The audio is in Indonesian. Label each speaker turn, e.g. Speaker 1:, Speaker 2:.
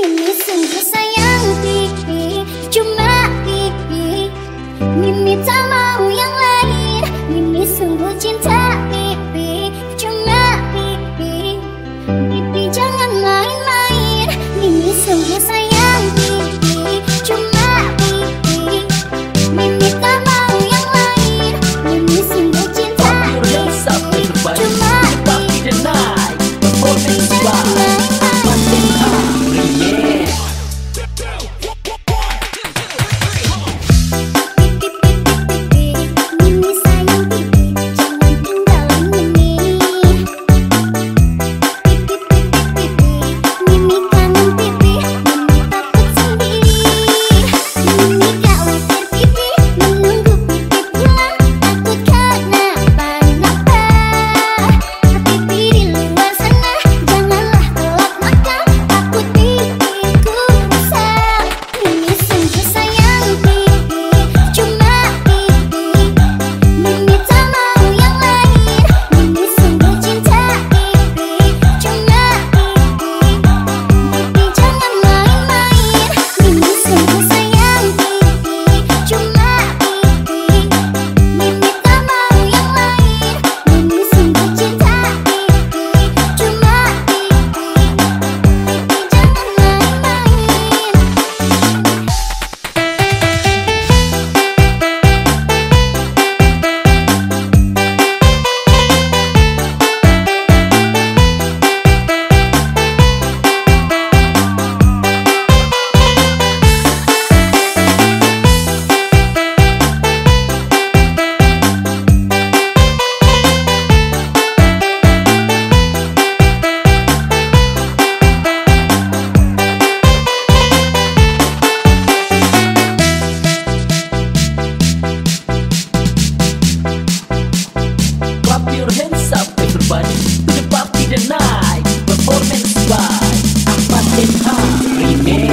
Speaker 1: your hands up everybody to It's a remix.